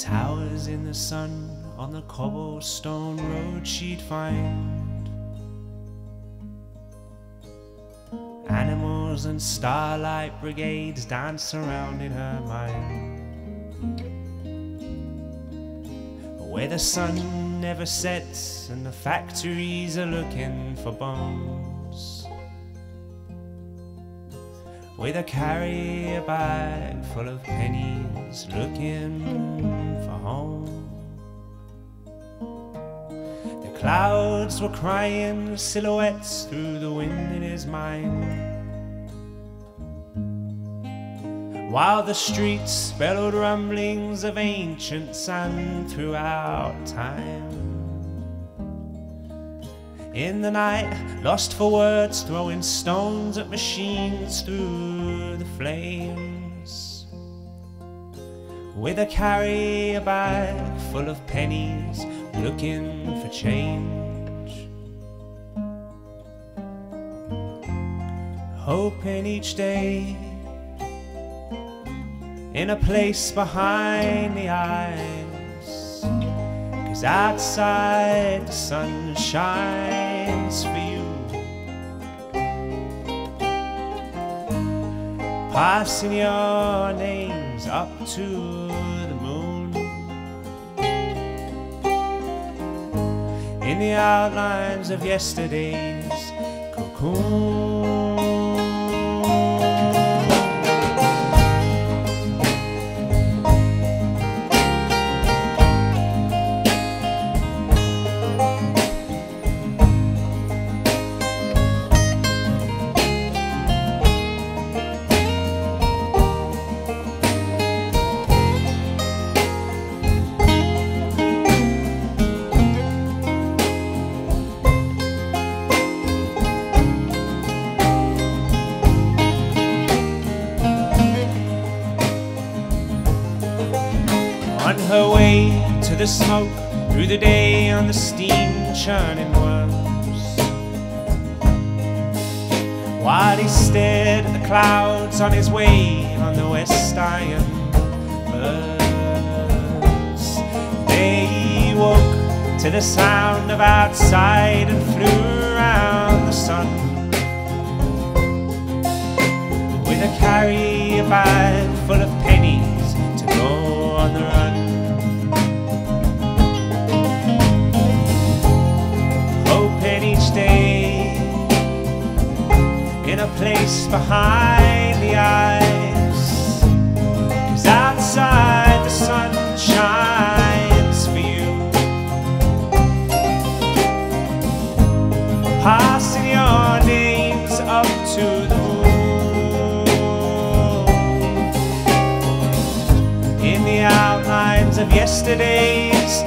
towers in the sun on the cobblestone road she'd find. Animals and starlight brigades dance around in her mind. Where the sun never sets and the factories are looking for bones with a carrier bag full of pennies looking for home. The clouds were crying silhouettes through the wind in his mind. While the streets bellowed rumblings of ancient sand throughout time. In the night, lost for words, throwing stones at machines through the flames. With a carrier bag full of pennies, looking for change. Hoping each day in a place behind the eyes. Cause outside the sun shines for you. Passing your names up to the moon. In the outlines of yesterday's cocoon. The smoke, through the day on the steam churning worms. While he stared at the clouds on his way on the west iron birds, they woke to the sound of outside and flew around the sun with a carrier bag full of place behind the eyes. Cause outside the sun shines for you. Passing your names up to the moon in the outlines of yesterday's